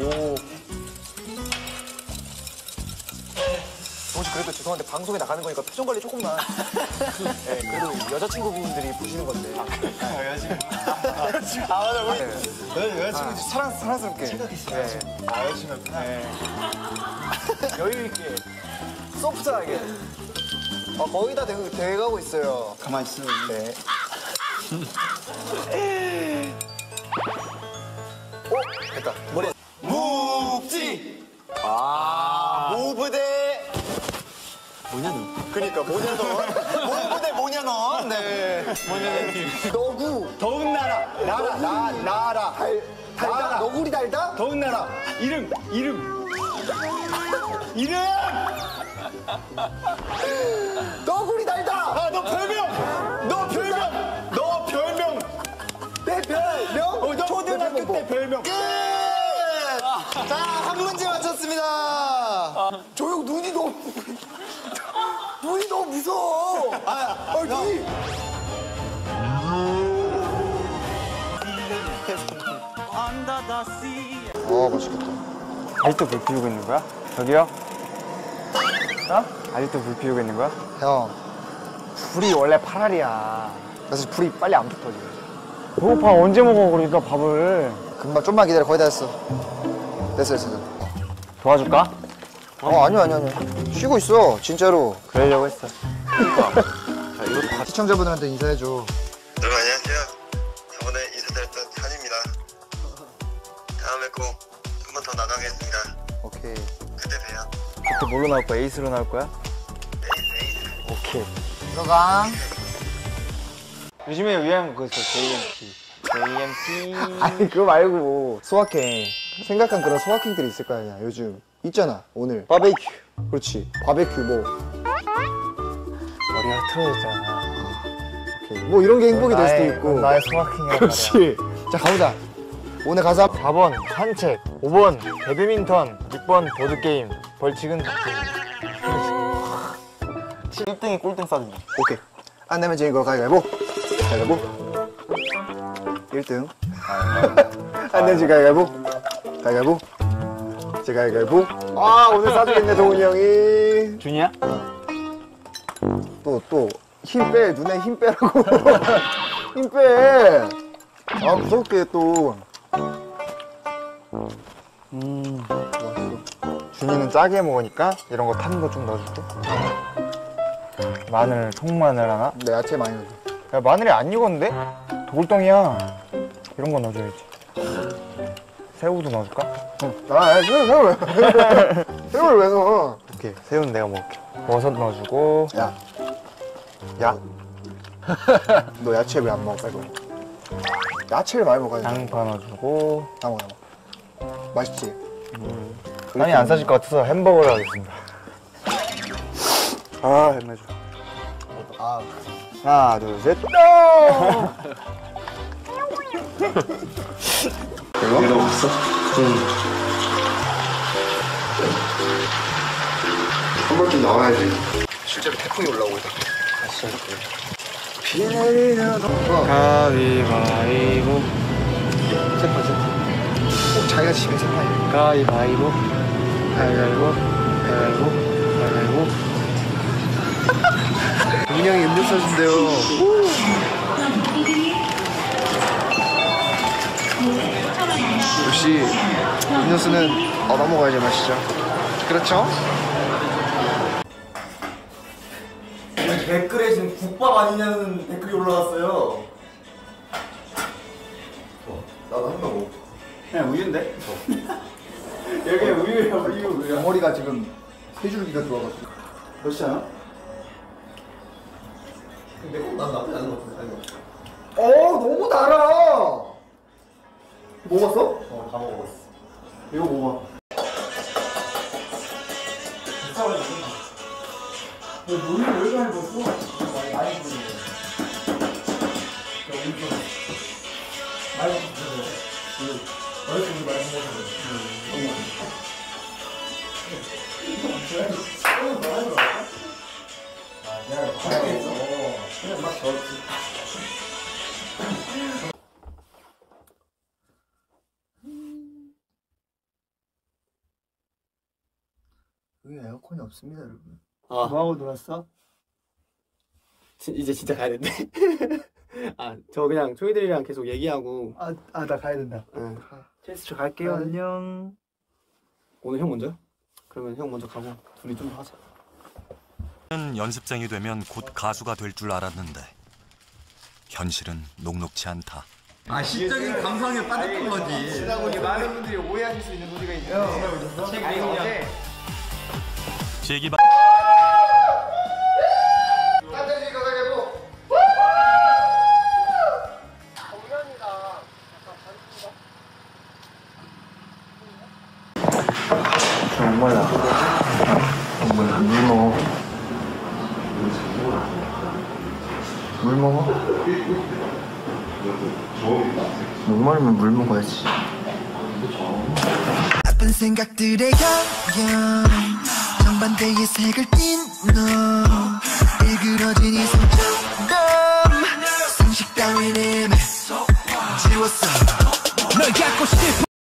오. 혹시 그래도 죄송한데 방송에 나가는 거니까 표정 관리 조금만. 네, 그래도 여자친구분들이 보시는 건데. 아, 네. 아, 여자친구. 아, 맞아. 우리 네. 여- 여자친구 진짜 사랑, 사랑스럽게. 생각했어요. 네. 아, 여자친구였구나. 아. 네. 여유 있게. 소프트하게. 아, 거의 다 되, 돼가고 있어요. 가만있어. 네. 너? 그니까 뭐냐 너. 모브대 뭐냐 너. 네. 너구. 더운 나라. 나라 나 나라. 달, 달다. 나라. 너구리 달다? 더운 나라. 이름 이름. 이름. 너구리 달다! 아 너 별명. 너 별명. 너 별명. 내 별명? 어, 너 초등학교 내 별명 때 별명. 끝! 자, 한 문제 맞췄습니다. 조용, 눈이 너무. 눈이 너무 무서워. 아, 아 눈이. 아, 맛있겠다. 아직도 불 피우고 있는 거야? 저기요? 어? 아직도 불 피우고 있는 거야? 형, 불이 원래 파랄이야. 나 사실 불이 빨리 안 붙어, 지금. 배고파 언제 먹어 그러니까 밥을 금방 좀만 기다려, 거의 다. 됐어, 됐어. 됐어. 도와줄까? 어, 아니요, 아니요, 아니요. 쉬고 있어, 진짜로. 그러려고 했어. 시청자분들한테 인사해줘. 여러분 안녕하세요. 저번에 인사드렸던 찬입니다. 다음에 꼭 한 번 더 나가겠습니다. 오케이. 그때 봬요. 그때 뭘로 나올 거야? 에이스로 나올 거야? 오케이. 들어가. 요즘에 유행한 거 있어 JMT. JMT. 아니 그거 말고 소확행 생각한 그런 소확행들이 있을 거 아니야 요즘 있잖아 오늘. 바베큐. 그렇지. 바베큐 뭐. 머리가 틀어졌잖아. 오케이. 뭐 이런 게 행복이 될 수도 나의- 있고. 나의 소확행이란 말이야. 그렇지. 자 가보자. 오늘 가서 4번 산책, 5번 배드민턴, 6번 보드게임, 벌칙은 박빙. 1등이 꼴등 싸준다. 오케이. 안 내면 지는 거 가위바위보. 가위바위보. 1등. 안 내면 지금 가위바위보. 가위바위보 제 가위바위보 아 오늘 싸주겠네 동훈이 형이 준이야? 또 또 힘 빼 눈에 힘 빼라고 힘 빼. 아 무섭게 또. 음. 준이는 짜게 먹으니까 이런 거 탄 거 좀 넣어줄게. 마늘, 통마늘 하나? 내 야채 많이 넣어. 야, 마늘이 안 익었는데? 돌덩이야. 이런 거 넣어줘야지. 새우도 넣어줄까? 아, 새우 새우 새우를 왜 넣어? 오케이, 새우는 내가 먹을게. 버섯 넣어주고, 야, 야, 너 야채 왜 안 먹어 빨리. 야채를 많이 먹어야 돼. 양파 넣어주고. 나 먹어, 나 먹어. 맛있지? 아니, 안 사실 것 같아서 햄버거를 하겠습니다. 아, 햄버거. 아, 하나, 둘, 셋. 한 번쯤 나와야지. 실제로 태풍이 올라오고 있다. 비 내리는 거. 가위바위보. 세판 세판. 꼭 자기가 집에 세판이야. 가위바위보. 가위바위보. 가위바위보. 가위바위보. 민영이 음료수 사준대요. 역시 음료수는 얻어 먹어야지 맛이죠. 그렇죠? 댓글에 지금 국밥 아니냐는 댓글이 올라왔어요. 나도 한번 먹어. 그냥 우유인데? 여기 우유야 우유 우유. 덩어리가 지금 세 줄기가 들어가가지고. 몇 시야? 어 너무 달아. 먹었어? 어다 먹었어. 이거 먹어. 왜 우유 왜 이렇게 많이 먹었어? 많이 먹었네. 야, 좀 많이 먹었어. 어렸을 때 많이 먹었어. 아, 그냥 가만히 있어. 그냥 막 저었지. 여기 에어컨이 없습니다, 여러분. 어. 뭐하고 놀았어? 지- 이제 진짜 가야 된대. 아, 저 그냥 초이들이랑 계속 얘기하고 아, 아, 나 가야 된다. 응. 첼시 저 갈게요. 아, 네. 안녕. 오늘 형 먼저? 그러면 형 먼저 가고 둘이 좀 하자. 연습생이 되면 곧 가수가 될 줄 알았는데 현실은 녹록치 않다. 아 시적인 감성에 빠졌던 거지. 지나고 많은 분들이 오해하실 수 있는 소리가 있는데 제기바 정말야. 정말 물 먹어. 물 먹어. 목마르면 물 먹어야지. 나쁜 생각들의 영영 정 반대의 색을 띤너. 일그러진 이 성처럼 상식 따윈 애매 지웠어. 널 갖고 싶어